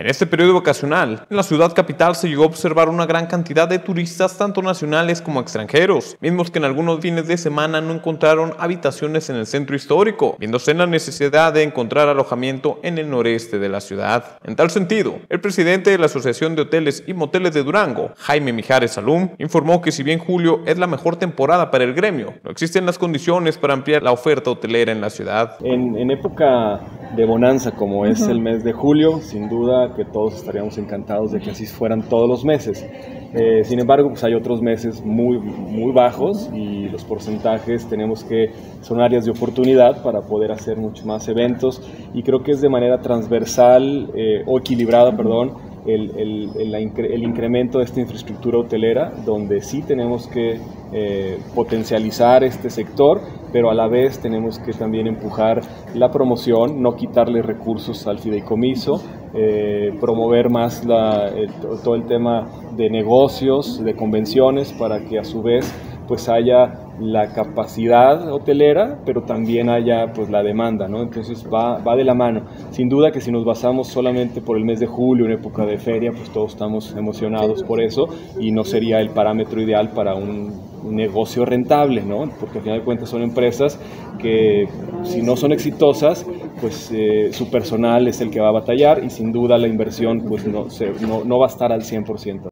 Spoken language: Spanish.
En este periodo vacacional, en la ciudad capital se llegó a observar una gran cantidad de turistas tanto nacionales como extranjeros, mismos que en algunos fines de semana no encontraron habitaciones en el centro histórico, viéndose en la necesidad de encontrar alojamiento en el noreste de la ciudad. En tal sentido, el presidente de la Asociación de Hoteles y Moteles de Durango, Jaime Mijares Salum, informó que si bien julio es la mejor temporada para el gremio, no existen las condiciones para ampliar la oferta hotelera en la ciudad. En, en época de bonanza como es el mes de julio, sin duda que todos estaríamos encantados de que así fueran todos los meses. Eh, sin embargo, pues hay otros meses muy, muy bajos y los porcentajes tenemos que, son áreas de oportunidad para poder hacer muchos más eventos y creo que es de manera transversal eh, o equilibrada, perdón, el, el, el, incremento de esta infraestructura hotelera, donde sí tenemos que eh, potencializar este sector, pero a la vez tenemos que también empujar la promoción, no quitarle recursos al fideicomiso, eh, promover más la, todo el tema de negocios, de convenciones, para que a su vez pues haya la capacidad hotelera, pero también haya pues la demanda, ¿no? Entonces va, va de la mano. Sin duda que si nos basamos solamente por el mes de julio, en época de feria, pues todos estamos emocionados por eso y no sería el parámetro ideal para un, negocio rentable, ¿no? Porque al final de cuentas son empresas que si no son exitosas, pues eh, su personal es el que va a batallar y sin duda la inversión pues no, no, no va a estar al 100%.